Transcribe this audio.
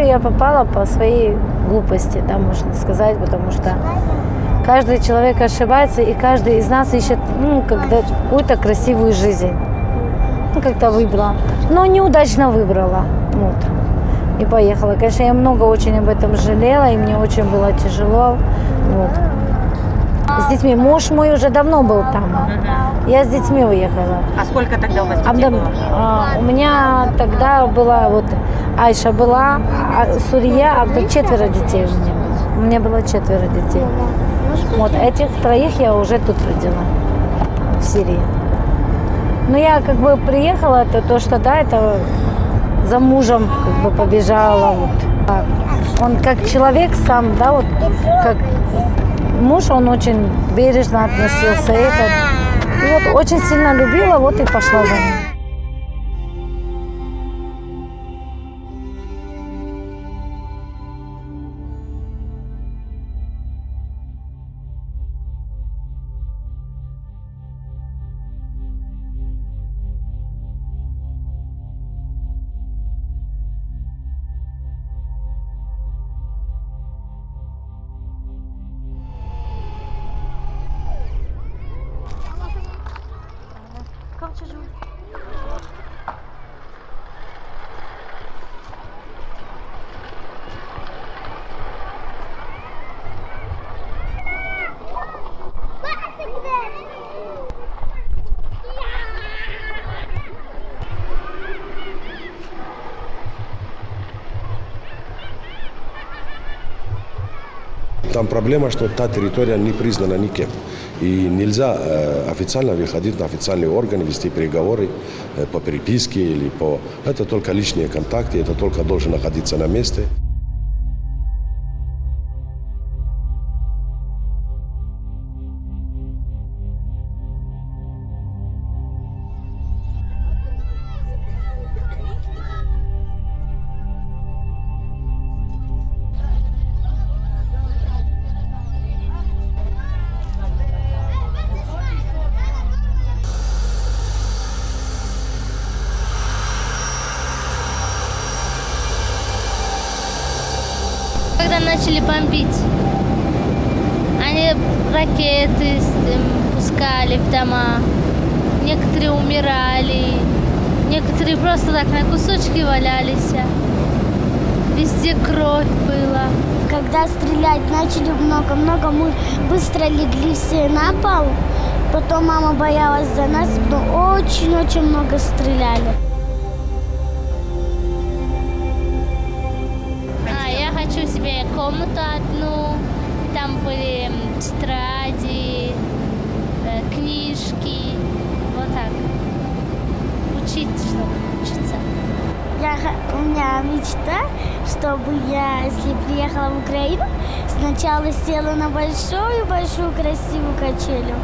я попала по своей глупости, да, можно сказать, потому что каждый человек ошибается, и каждый из нас ищет ну, какую-то красивую жизнь. Ну, как-то выбрала. Но неудачно выбрала. Вот. И поехала. Конечно, я много очень об этом жалела, и мне очень было тяжело. Вот. Детьми. Муж мой уже давно был там. Я с детьми уехала. А сколько тогда у вас А, детей да, было? а, у меня тогда была вот Айша была, а Сурия, а тут четверо детей у меня было. У меня было четверо детей. Вот этих троих я уже тут родила, в Сирии. Но я как бы приехала, это то, что да, это за мужем как бы побежала. Вот. А Он как человек сам, да, вот как муж, он очень бережно относился. Это, и вот очень сильно любила, вот и пошла за ним. Там проблема, что та территория не признана никем. И нельзя э, официально выходить на официальные органы, вести переговоры э, по переписке или по... Это только личные контакты, это только должен находиться на месте. Начали бомбить, они ракеты пускали в дома. Некоторые умирали, некоторые просто так на кусочки валялись. Везде кровь была. Когда стрелять начали много-много, мы быстро легли все на пол. Потом мама боялась за нас, но очень-очень много стреляли. Хочу себе комнату одну. Там были тетради, э, книжки. Вот так. Учить, чтобы учиться. Я, у меня мечта, чтобы я, если приехала в Украину, сначала села на большую-большую красивую качелю,